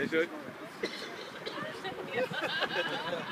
They should.